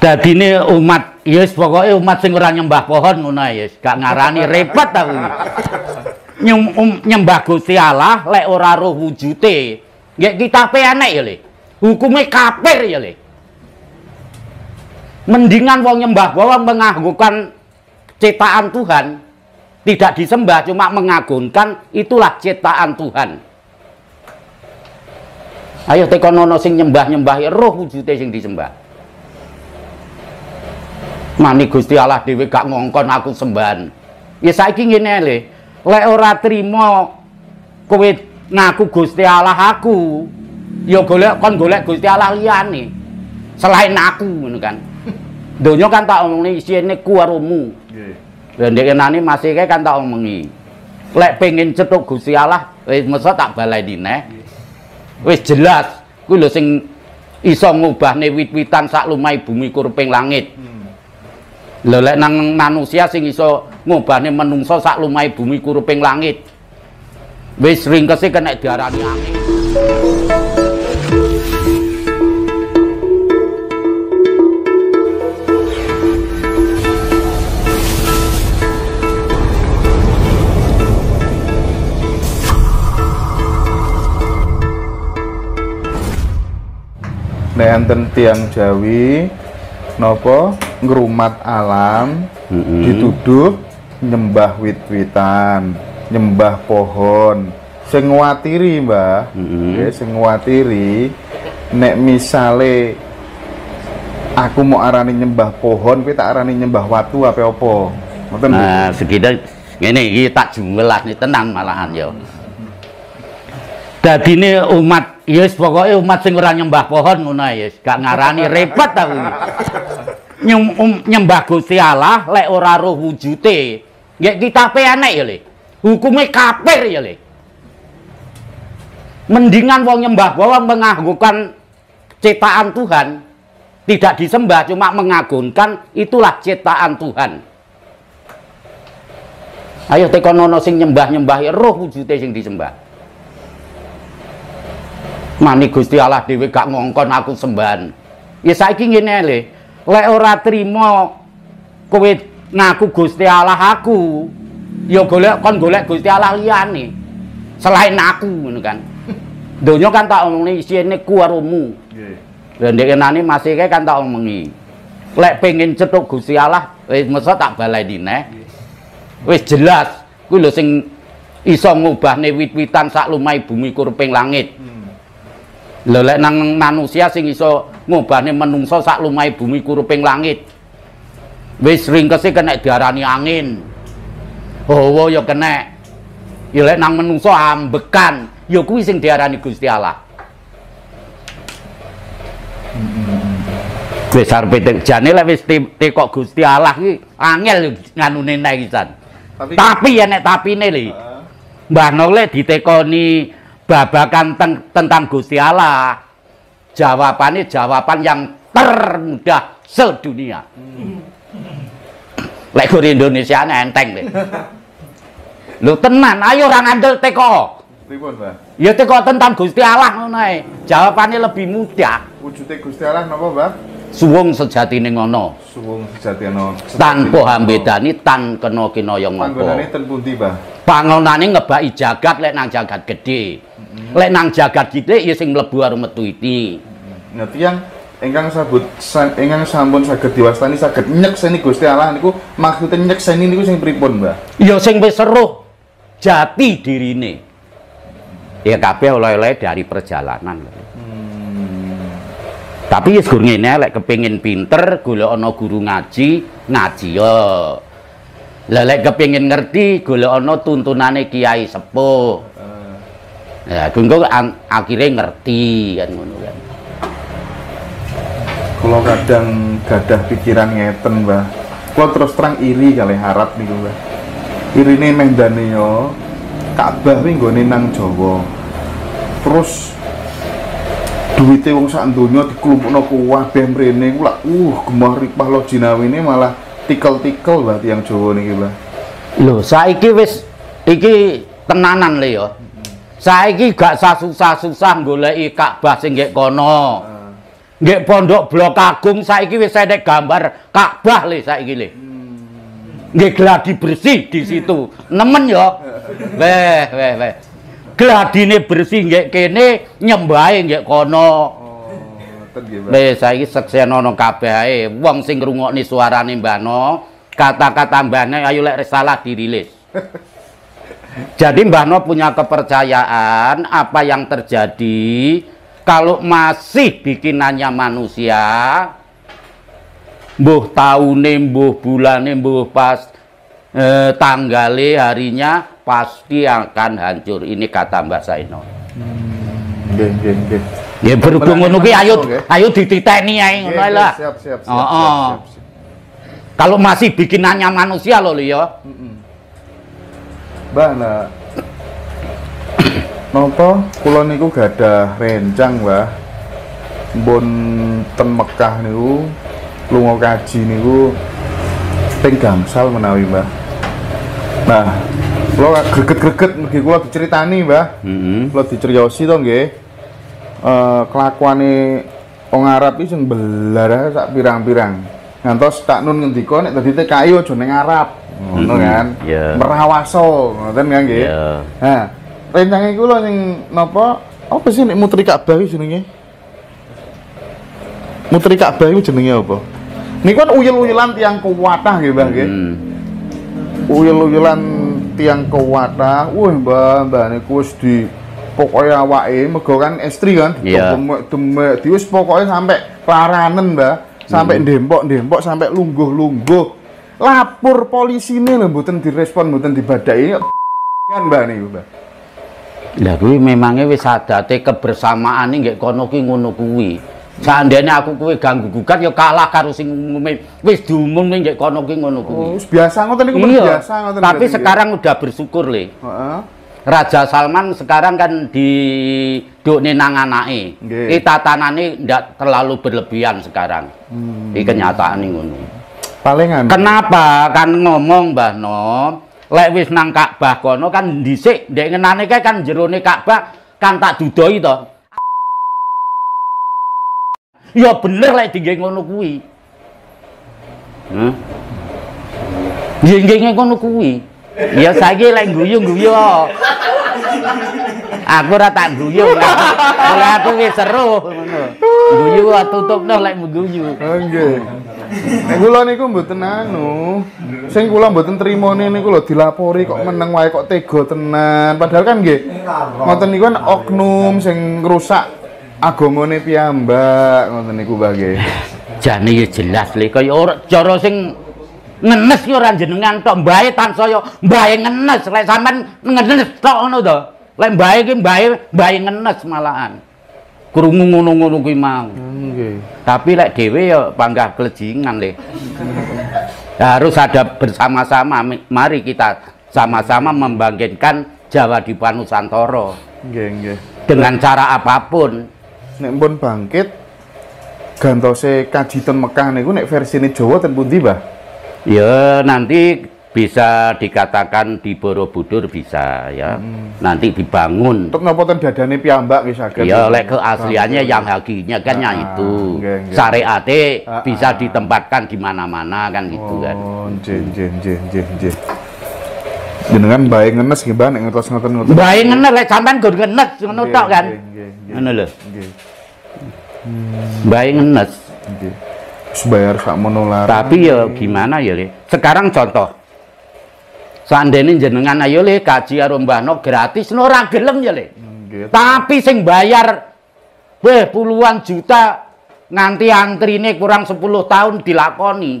Dadine umat, yes, pokoknya umat sing ora nyembah pohon ngono yes. gak ngarani repot aku. Nyem, um, nyembah Gusti Allah lek ora roh wujute. Nggih kitabe enek ya, Le. Hukume kafir ya, Le. Mendingan wong nyembah bahwa mengagungkan ciptaan Tuhan tidak disembah cuma mengagungkan itulah ciptaan Tuhan. Ayo tekonono sing nyembah-nyembah roh wujute sing disembah. Mani Gusti Allah dhewe gak ngongkon aku sembahan. Ya saiki ngene le. Lek ora trima kowe ngaku Gusti Allah aku, ya golek kon golek Gusti Allah liyane. Selain aku ngono kan. Donya kan tak omongi isine ku karomu. Nggih. Lah ndek kenane masih kae kan tak omongi. Lek pengen cetuk Gusti Allah, wis mesti tak baleni neh. Wis jelas kuwi lho sing iso ngubahne wit-witan sak lumai bumi kurping langit. Hmm. Lek nang manusia sing iso ngobahne menungso sak lumai bumi kuruping langit. Wis ringkese kena diarani angin. Nek tiang Jawi nopo ngrumat alam mm -hmm. dituduh nyembah wit-witan nyembah pohon. Sing nguatiri mbah. Mm -hmm. ya sing nguatiri nek misale aku mau arani nyembah pohon kowe tak arani nyembah watu apa? Opo ngoten nah sekitar ngene iki tak jumlah nih tenang malahan yo. Dadine umat yes pokoknya umat sing ora nyembah pohon ngono ya gak ngarani repot aku Nyem, um, nyembah Gusti Allah lek ora roh wujute nggih kitabe enek ya le. Hukume kafir ya le. Mendingan wong nyembah bahwa mengagungkan ciptaan Tuhan. Tidak disembah cuma mengagungkan itulah ciptaan Tuhan. Ayo tekonono sing nyembah-nyembah roh wujute sing disembah. Mani Gusti Allah dhewe gak ngongkon aku sembahan. Ya saiki ngene le lek ora trima kowe ngaku Gusti Allah aku ya golek kon golek Gusti Allah liyane. Selain aku ngono kan. Donya kan tak omongi isine ku karomu nggih. Lha ndek kenane masih kae kan tak omongi. Lek pengen cetuk Gusti Allah wis mesti tak baleni neh wis jelas kuwi lho sing iso ngubahne wit-witan sak lumai bumi kurping langit. Hmm. lho lek nang manusia sing iso ngobane menungso sak lumai bumi kuruping langit. Wis ringkese kena diarani angin. Hawa ya kena ya lek nang menungso ambekan ya kuwi sing diarani Gusti Allah. Wis arepe jane lek wis tekok Gusti Allah iki angel nganune nek isan tapi tapi ya nek tapine li Mbah Nole ditekoni babakan tentang Gusti Allah jawabannya jawaban yang termudah sedunia. Hmm. Lek Indonesia enteng deh. Lu tenan, ayo orang andel teko. Ya teko tentang Gusti Allah ngono Jawabannya lebih mudah. Wujude Gusti Allah napa, Pak? Suwung sejatine ngono. Suwung sejatine Tanpa hambedani tan kena kinaya ngopo. Panggonane ten pundi, Pak? Pangonane ngebaki jagat lek nang jagat gede. -hmm. Lek nang jagat gede ya sing mlebu karo metu iki. Nah, yang ingkang sabut ingkang sampun saged diwastani saged nyekseni Gusti Allah niku maksudnya nyekseni niku sing pripun, Mbah? Ya sing wis seruh jati dirine. Ya kabeh oleh-oleh dari perjalanan. Tapi ya gur ngene lek kepengin pinter golek ana guru ngaji, ngaji yo. Lah lek kepengin ngerti golek ana tuntunane kiai sepuh. Uh. Ya, tunggu akhirnya ngerti kan ngono kan kalau kadang gadah pikiran ngeten mbah kalau terus terang iri kali harap nih mbah iri nih meh yo Ka'bah nih gue nang Jawa terus duitnya wong sak donya dikelumpukno kabeh mrene ku lak uh gemah ripah lo jinawi ini malah tikel-tikel berarti yang Jawa niki Mbah. Lho saiki wis iki tenanan le ya. Saiki gak susah-susah goleki Ka'bah sing kono. Nggih pondok Blok Agung saiki wis enek gambar Ka'bah le saiki le. Nggih gladi bersih di situ. Nemen ya. Weh, weh, weh. Gladine bersih nggih kene nyembahe nggih kono. Oh. Wis saiki seksenono kabeh ae. Wong sing ngrungokne suarane Mbah No, kata-kata Mbah No ayo lek salah dirilis. Jadi Mbah No punya kepercayaan apa yang terjadi kalau masih bikinannya manusia mbuh taune mbuh bulane mbuh pas eh, tanggale harinya pasti akan hancur ini kata Mbak Saino Nggih, nggih, nggih. ya berhubung ngono kuwi ayo Nggih. ayo dititeni ae Nggih, ngono nggih, lah Siap, siap, siap. Oh, oh. siap. kalau masih bikinannya manusia loh ya Mbak, nah. Napa kula niku gadah rencang, Mbah. Mbon ten Mekah niku lunga kaji niku ping gangsal menawi, Mbah. Nah, kula greget-greget mergi kula diceritani, Mbah. Heeh. Kula diceriosi to nggih. Eh kelakuane wong Arab iki sing belar sak pirang-pirang. Ngantos tak nun ngendika nek dadi TKI aja ning Arab. Ngono Mhm, kan. iya. Merawaso, ngoten kan nggih. Iya. Nah, rencange kula sing napa? Apa sih nek muteri Ka'bah jenenge? Muteri Ka'bah iku jenenge apa? Niku kan uyul-uyulan tiang kuwatah nggih, Mbah nggih. Hmm. uyul-uyulan tiang kewatah wah mbak mbak niku wis di pokoknya awake mergo kan istri kan Iya. demek demek. Diwis pokoknya sampai kelaranen mbak. Sampai dempok dempok sampai lungguh lungguh lapor polisi ini lho mboten direspon mboten dibadai kan mbak niku mbak. Lah kuwi memangnya wis adate kebersamaan nggih kono ki ngono kuwi. Seandainya aku kuwi ganggu gugat ya kalah karo sing umume wis diumumne nggih kono ki ngono oh, kuwi. wis biasa ngoten niku Iya. biasa ngoten Tapi berarti, sekarang udah bersyukur le. Heeh. Raja Salman sekarang kan di dukne nang anake. Iki tatanane ndak terlalu berlebihan sekarang. Hmm. Iki kenyataan ngono. palingan Kenapa kan ngomong Mbah Nom, lek wis nang Ka'bah kono kan dhisik ndek ngenane kae kan jerone Ka'bah kan tak dudoi to. Ya bener lek dingge ngono? Ya nggih ngono kuwi. Ya saiki lek guyu-guyu. Aku ora tak. Oleh aku wis seru ngono. Guyu tutupno lek guyu. Nggih. Nek kula niku mboten anu. Sing kula mboten trimone niku lho dilapori kok meneng wae kok tega tenan. Padahal kan nggih ngoten niku kan oknum sing ngrusak agamane piyambak ngoten niku Mbah nggih. jane ya jelas le kaya ora cara sing ngenes ki ora jenengan tok mbae tansaya mbae ngenes lek sampean ngenes tok ngono to lek mbae ki mbae mbae ngenes malahan krungu ngono-ngono kuwi mau Nggih. tapi lek dhewe ya panggah kelejingan le harus ada bersama-sama mari kita sama-sama membangkitkan Jawa di Nusantara Nggih, nggih. dengan cara apa pun Nek pun bangkit gantose kaji ten Mekah niku nek versine Jawa ten pundi, Mbah? Ya nanti bisa dikatakan di Borobudur bisa ya. Nanti dibangun. Untuk napa ten dadane piyambak nggih saged. Ya lek keasliannya yang hakinya kan ya Ah, itu. Syariate Ah, bisa ah. ditempatkan di mana-mana kan gitu kan. Oh, nggih, nggih, nggih, nggih, nggih. Jenengan bae ngenes nggih, Mbah, nek ngertos ngoten ngoten. Bae ngenes lek sampean gur ngenes ngono tok kan. nggih, nggih, nggih. Ngono lho. Nggih, Bae ngenes. nggih. Wis bayar sakmono larang. Tapi ya gimana ya, Le? Sekarang contoh. Seandainya jenengan ayo le kaji karo Mbah Nok gratis no ora gelem ya le. Tapi sing bayar weh puluhan juta nganti antrine kurang 10 tahun dilakoni.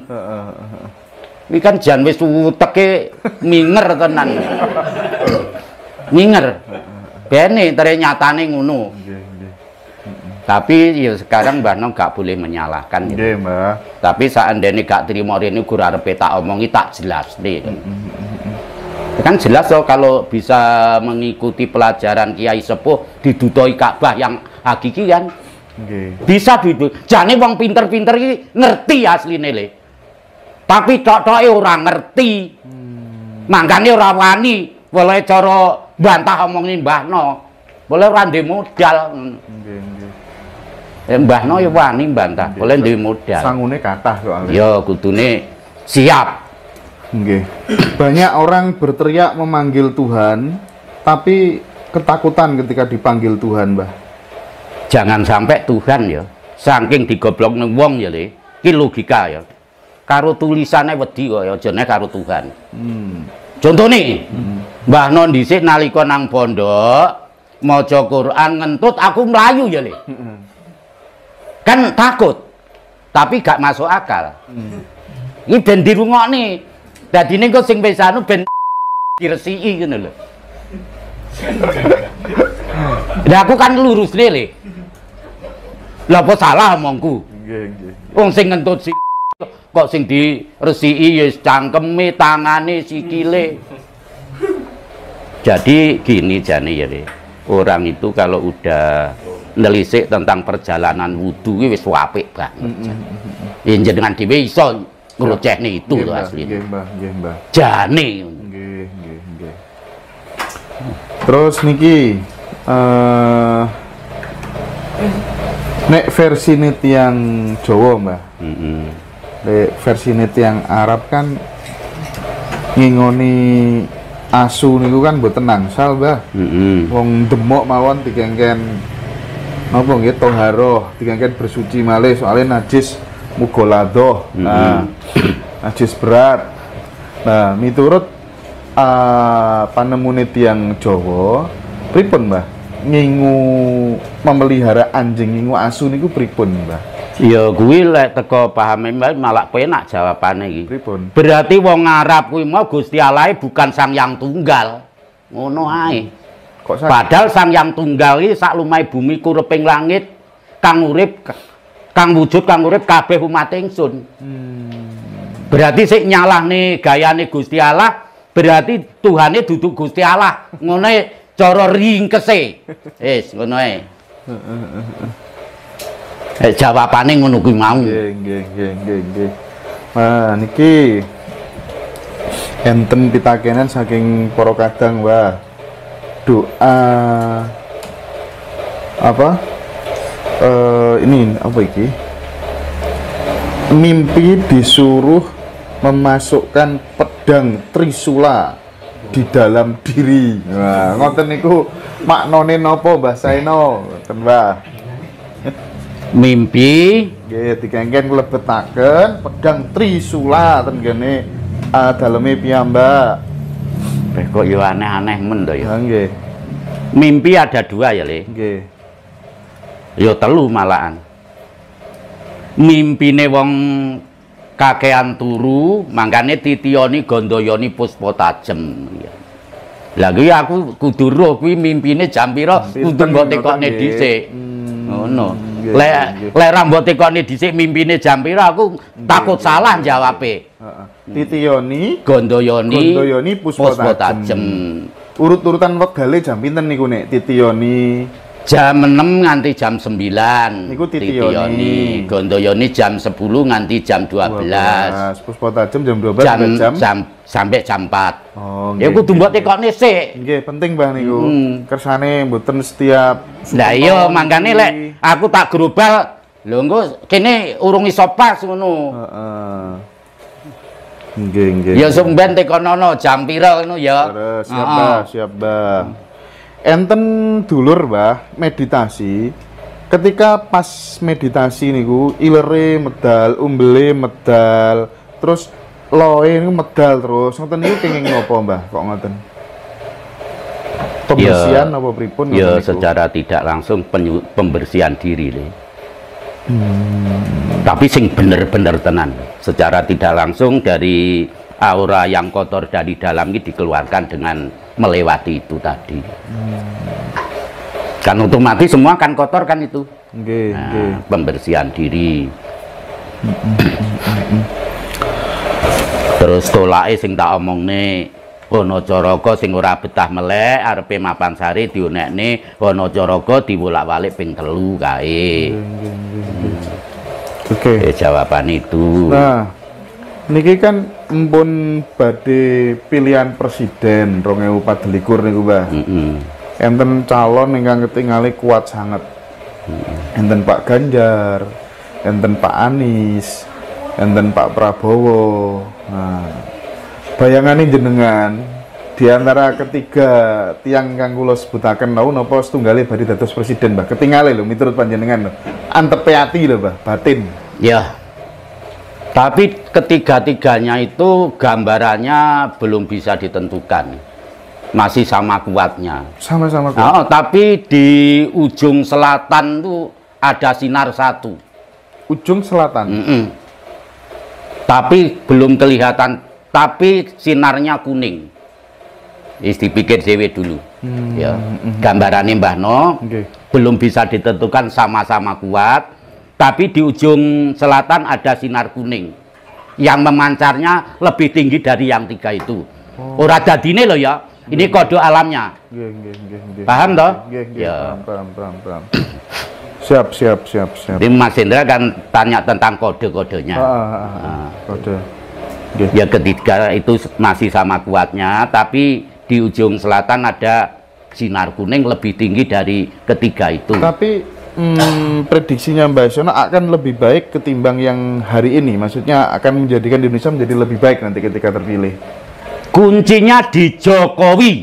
Ini kan jan wis uteke minger tenan. minger. Bene tere nyatane ngono. Tapi ya sekarang Mbah Nom gak boleh menyalahkan. gitu. Mbah. Tapi seandainya gak terima rene gur arepe tak omongi tak jelas nih. Kan jelas loh kalau bisa mengikuti pelajaran Kiai Sepuh didutoi Ka'bah yang hakiki kan. Nggih. Bisa dudu. Jane wong pinter-pinter iki ngerti asline le. Tapi tok-toke ora ngerti. Mangkane ora wani boleh cara bantah omongin Mbah No. Boleh ora ndek modal. Nggih. Eh, Mbah No ya wani mbantah, boleh duwe modal. Sangune kathah soalnya. Ya kudune siap. Nggih. Banyak orang berteriak memanggil Tuhan, tapi ketakutan ketika dipanggil Tuhan, Mbah. Jangan sampai Tuhan ya saking digoblok nang wong ya Le. Ki logika ya. Karo tulisannya wedi kok ya jane karo Tuhan. Hmm. Contone Mbah Non dhisik nalika nang pondok maca Quran ngentut aku melayu ya Le. Kan takut. Tapi gak masuk akal. Ini ben dirungokne. Dadine kok sing wis anu ben diresiki ngono lho. Lah aku kan lurus lele. Lah apa salah omongku? Wong sing ngentut si kok sing diresiki ya cangkeme, tangane, sikile. Jadi gini jane ya. Orang itu kalau udah nelisik tentang perjalanan wudhu wis apik banget. Ya jenengan dhewe iso ngrocehne itu Nggih, lho asline. Nggih, Mbah, nggih, Mbah. Jane. Nggih, nggih, nggih. Terus niki eh nek versi tiang Jawa, Mbah. Heeh. Nek versi tiang Arab kan ngingoni asu niku kan mboten nangsal, Mbah. Heeh. Wong demok mawon digengken napa nggih toharoh, digengken bersuci malih soalnya najis mugoladoh. Nah, najis berat. Nah, miturut uh, panemune tiang Jawa, pripun, Mbah? Ngingu memelihara anjing ngingu asu niku pripun, Mbah? Ya kuwi lek teko pahame Mbak, malah penak jawabane iki. Pripun? Berarti wong Arab kuwi mau Gusti Allah bukan sang yang tunggal. Ngono ae. Padahal sang yang tunggal iki sak lumai bumi kureping langit kang urip kang wujud kang urip kabeh umat ingsun. Berarti sik nyalahne gayane Gusti Allah, berarti Tuhane duduk Gusti Allah. Ngono ae cara ringkese. Wis ngono ae. Eh jawabane ngono kuwi mau. Nggih, nggih, nggih, nggih, nggih. Nah, niki enten pitakenan saking para kadang, Mbah. Doa apa? Eh ini apa iki? Mimpi disuruh memasukkan pedang trisula di dalam diri. Nah, ngoten niku maknane napa Mbah Saeno? Ngoten, Mbah. Mimpi Nggih, dikengken mlebetaken pedang trisula ten gene uh, daleme piyambak. Eh, kok ya aneh-aneh men to ya. Nggih. Mimpi ada dua ya, Le. Nggih. Ya telu malahan. Mimpine wong kakean turu, mangkane titiyoni gondoyoni puspa tajem. Lah kuwi aku kudu roh kuwi mimpine jam pira kudu mbok tekokne dhisik. Hmm, Ngono. Lek lek ra mbok tekokne dhisik mimpine jam pira aku takut salah jawabe. Heeh. Titiyoni Gondoyoni Gondoyoni puspa puspa tajem. tajem. urut-urutan wegale jam pinten niku nek Titiyoni Jam 6 nganti jam 9. Niku Titiyoni. Gondoyoni jam 10 nganti jam 12. Puspa tajem jam 12 Jam, jam. jam sampai jam 4. Oh, Ya nggih, kudu mbok nggih. tekokne sik. Nggih, penting Bang niku. Hmm. Kersane mboten setiap Lah iya mangkane lek aku tak global lho engko kene urung iso pas ngono. Heeh. Nggih, nggih. Ya sumben tekonono jam pira ngono ya. Terus, siap. Mbah, siap, Mbah. Enten dulur, Mbah, meditasi. Ketika pas meditasi niku ilere medal, umbele medal, terus loe niku medal terus. Ngoten niku kenging napa, Mbah? Kok ngoten? Pembersihan apa pripun Ya secara tidak langsung pembersihan diri Le. Hmm. Tapi sing bener-bener tenan. Secara tidak langsung dari aura yang kotor dari dalam ini dikeluarkan dengan melewati itu tadi. Kan otomatis semua kan kotor kan itu. Nggih. Nah, pembersihan diri. Terus tolake sing tak omongne ana caraka sing ora betah melek arepe mapan sari diunekne ana caraka diwolak-walik ping telu kae. Oke. Eh, jawaban itu. Nah, niki kan empun badhe pilihan presiden 2024 niku, Mbah. Mm-mm. enten calon ingkang ketinggali kuat sangat enten Pak Ganjar enten Pak Anies enten Pak Prabowo nah bayangannya jenengan di antara ketiga tiang kang kula sebutaken nau napa setunggalé badhe dados presiden Mbah ketingale lho miturut panjenengan lho antepeati lho Mbah batin Ya. Tapi ketiga-tiganya itu gambarannya belum bisa ditentukan. Masih sama kuatnya. sama-sama kuat. Oh, tapi di ujung selatan tuh ada sinar satu. ujung selatan Mm-mm. Tapi belum kelihatan. Tapi sinarnya kuning. Is dipikir dewe dulu. Ya. Gambarannya Mbah No Oke. Belum bisa ditentukan sama-sama kuat. Tapi di ujung selatan ada sinar kuning. Yang memancarnya lebih tinggi dari yang tiga itu. Ora dadine loh ya. Ini kode alamnya. Nggih, nggih, nggih. Paham toh? Ya. paham, paham, paham, siap, siap, siap, siap. Jadi Mas Indra kan tanya tentang kode-kodenya. Ah, ah, ah, ah. Kode. Nggih. Ya ketiga itu masih sama kuatnya, tapi di ujung selatan ada sinar kuning lebih tinggi dari ketiga itu. Tapi hmm, prediksinya Mbak Sona akan lebih baik ketimbang yang hari ini. Maksudnya akan menjadikan Indonesia menjadi lebih baik nanti ketika terpilih. Kuncinya di Jokowi.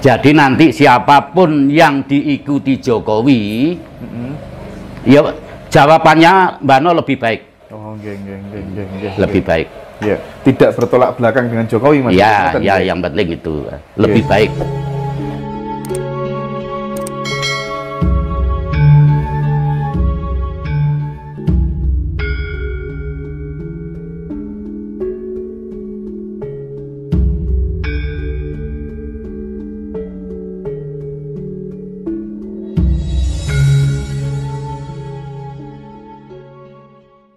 Jadi nanti siapa pun yang diikuti Jokowi, ya jawabannya Mbak No lebih baik, Oh, nggih, nggih, nggih, nggih, nggih. lebih baik. Ya, tidak bertolak belakang dengan Jokowi Mas. Ya, ya yang penting itu lebih baik.